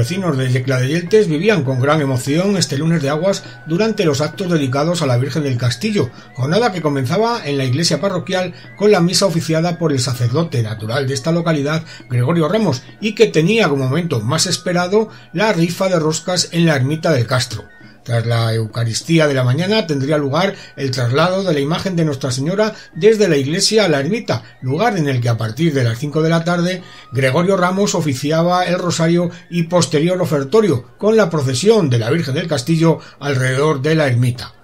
vecinos de Yecla de Yeltes vivían con gran emoción este lunes de aguas durante los actos dedicados a la Virgen del Castillo, jornada que comenzaba en la iglesia parroquial con la misa oficiada por el sacerdote natural de esta localidad, Gregorio Ramos, y que tenía como momento más esperado la rifa de roscas en la ermita del Castro. Tras la Eucaristía de la mañana tendría lugar el traslado de la imagen de Nuestra Señora desde la iglesia a la ermita, lugar en el que a partir de las cinco de la tarde Gregorio Ramos oficiaba el rosario y posterior ofertorio con la procesión de la Virgen del Castillo alrededor de la ermita.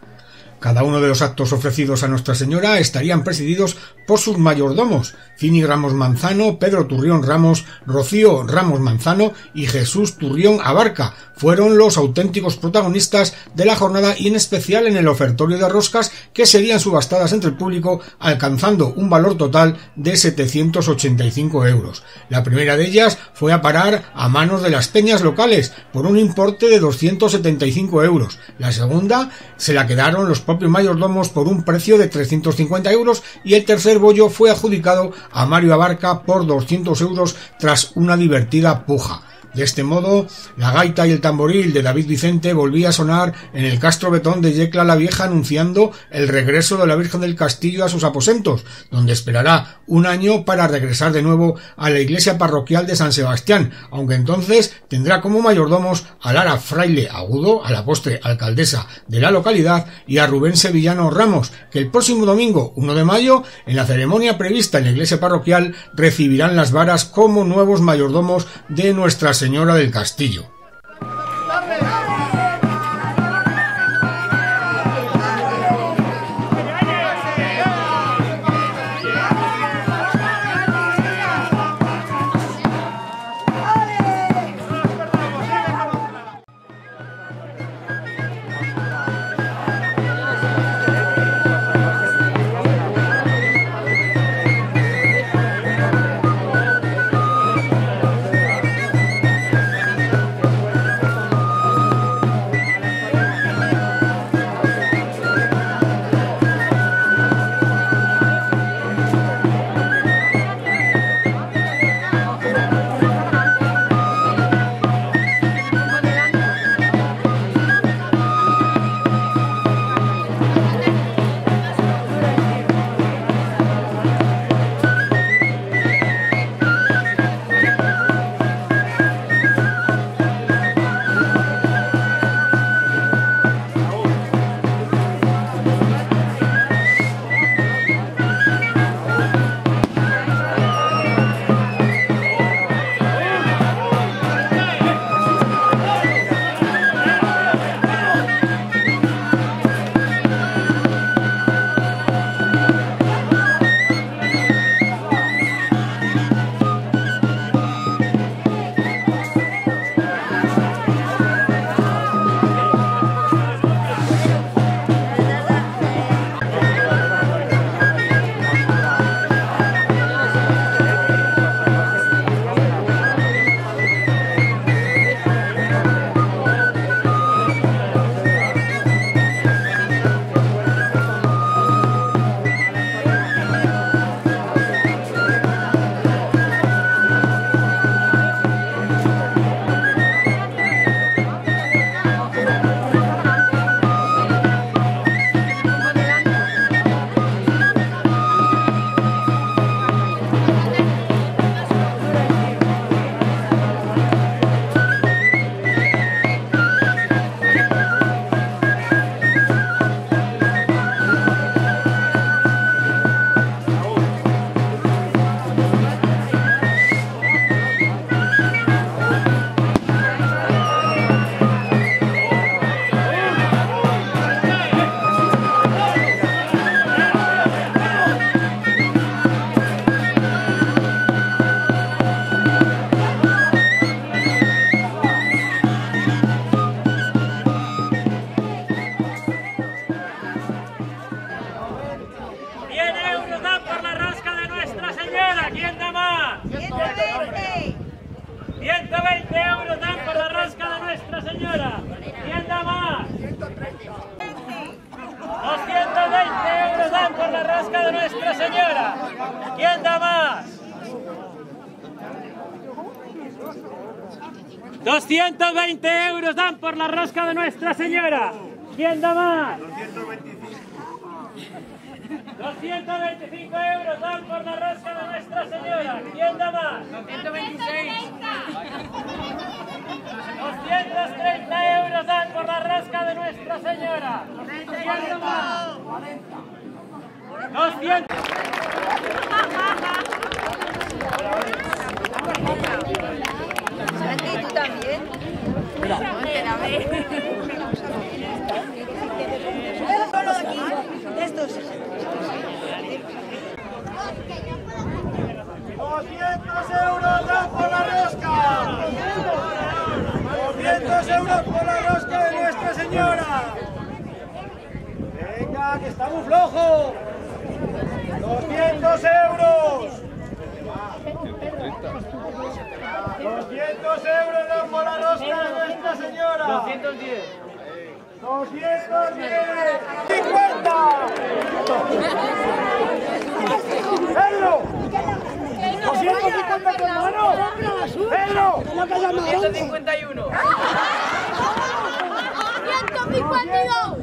Cada uno de los actos ofrecidos a Nuestra Señora estarían presididos por sus mayordomos, Fini Ramos Manzano, Pedro Turrión Ramos, Rocío Ramos Manzano y Jesús Turrión Abarca. Fueron los auténticos protagonistas de la jornada y en especial en el ofertorio de roscas que serían subastadas entre el público alcanzando un valor total de 785 euros. La primera de ellas fue a parar a manos de las peñas locales por un importe de 275 euros. La segunda se la quedaron los propios mayordomos por un precio de 350 euros y el tercer bollo fue adjudicado a Mario Abarca por 200 euros tras una divertida puja. De este modo, la gaita y el tamboril de David Vicente volvía a sonar en el Castro Betón de Yecla la Vieja anunciando el regreso de la Virgen del Castillo a sus aposentos, donde esperará un año para regresar de nuevo a la iglesia parroquial de San Sebastián, aunque entonces tendrá como mayordomos a Lara Fraile Agudo, a la postre alcaldesa de la localidad, y a Rubén Sevillano Ramos, que el próximo domingo 1 de mayo, en la ceremonia prevista en la iglesia parroquial, recibirán las varas como nuevos mayordomos de Nuestra Señora del Castillo. De Nuestra Señora. ¿Quién da más? 220 euros dan por la rosca de Nuestra Señora. ¿Quién da más? 225. 225 euros dan por la rosca de Nuestra Señora. ¿Quién da más? 226. 230 euros dan por la rosca de Nuestra Señora. ¿Quién da más? 40. 200. ¿Será que tú también? No, espérame. Solo de aquí, de estos. 200 euros dan por la rosca. 200 euros por la rosca de Nuestra Señora. Venga, que está muy flojo. 200 euros. 200 euros dan por la rosca de Nuestra Señora. 210. 210. 50. ¡Pedro! ¡250 tu hermano! ¡Pedro! 151. 152.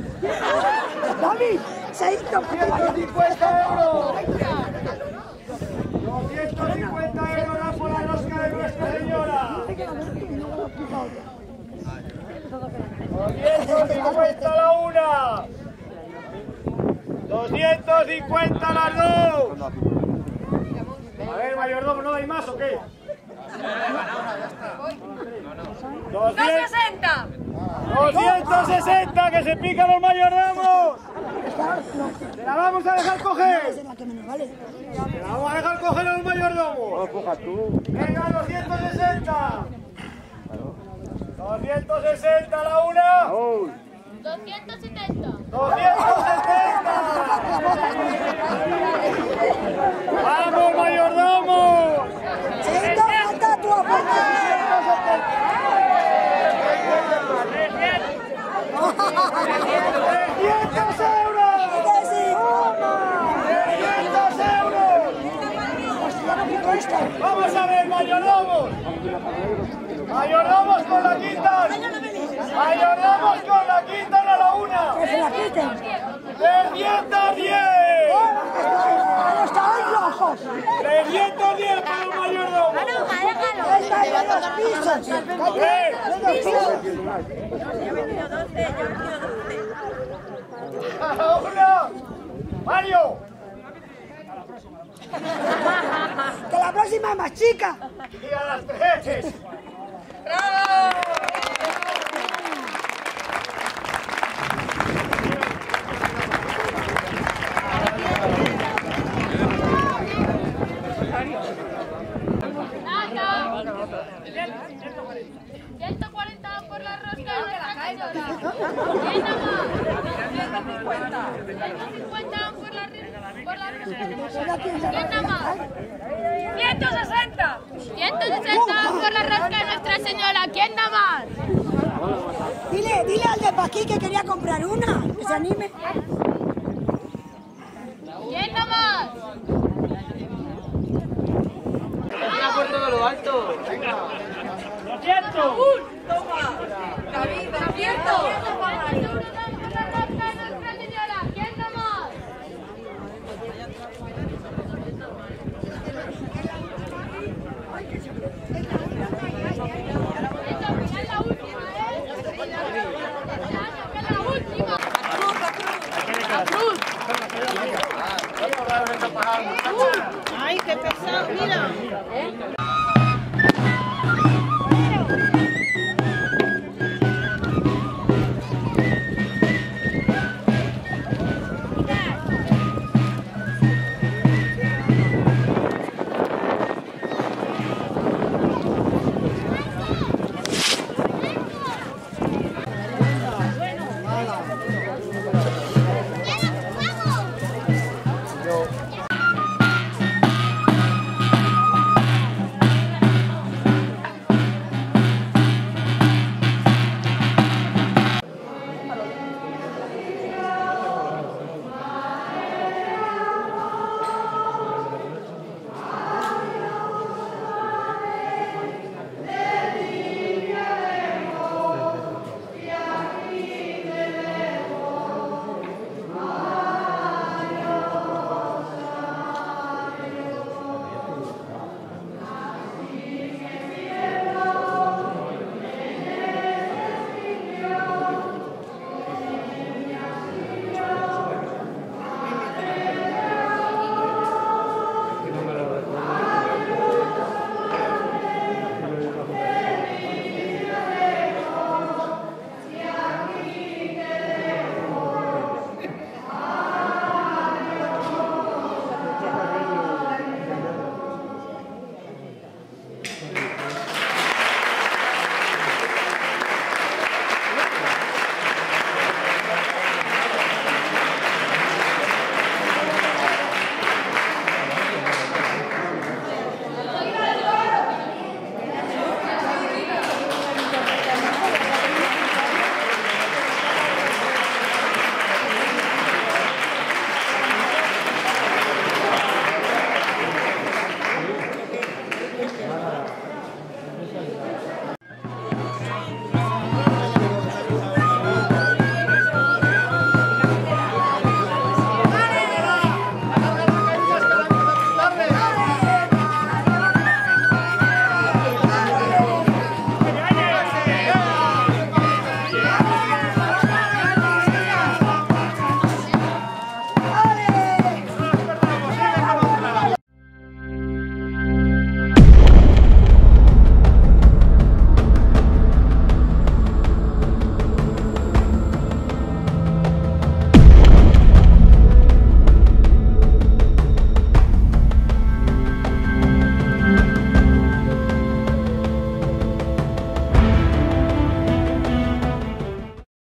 David, se ha ido. 250 euros. 250 euros dan por la rosca de Nuestra Señora. 250 la una. 250 las dos. A ver, mayordomo, ¿no dais más o qué? 260. 260 que se pican los mayordomos. ¿Te la vamos a dejar coger? ¿Te la vamos a dejar coger a los mayordomos? Venga, 260. 260 la una. 270. 270. ¡Vamos, mayordomos! Se hizo falta tu aporte. 300 euros. Que sí. 300 euros. Vamos a ver, mayordomos. Mayordomos con la quinta. Mayordomos con la quinta a la una. Que se la quiten. 310. Pero estaban rojos. 310 para. ¡A la una! ¡Mario! Que la próxima es más chica. ¡Y a las tres! Nada. 140 por la rosca de Nuestra Señora. ¿Quién da más? 150. 150 por la, por la rosca de Nuestra Señora. ¿Quién da más? 160. 160 por la rosca de Nuestra Señora. ¿Quién da más? Dile, dile al de Paqui que quería comprar una. Que se anime. ¿Quién da más? por todo lo alto. 200. David, 200.